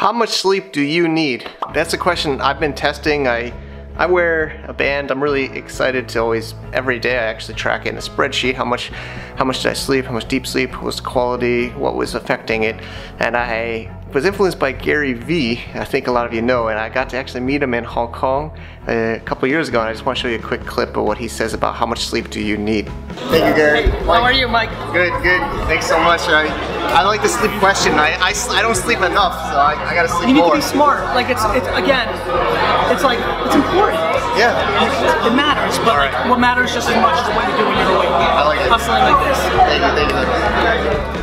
How much sleep do you need? That's a question I've been testing. I I wear a band. I'm really excited to always every day I actually track in a spreadsheet how much how much did I sleep, how much deep sleep, what was the quality, what was affecting it. And I was influenced by Gary Vee, I think a lot of you know, and I got to actually meet him in Hong Kong uh, a couple years ago, and I just want to show you a quick clip of what he says about how much sleep do you need. Thank you, Gary. Hey, how are you, Mike? Good, good. Thanks so much. I, I like the sleep question. I, I, I don't sleep enough, so I, I gotta sleep more. You need more. to be smart. Like it's, it's again, it's like it's important. Yeah. It matters, but like, Alright. what matters just as much is what you do when you're awake. I like it. Hustling like this. Thank you, thank you.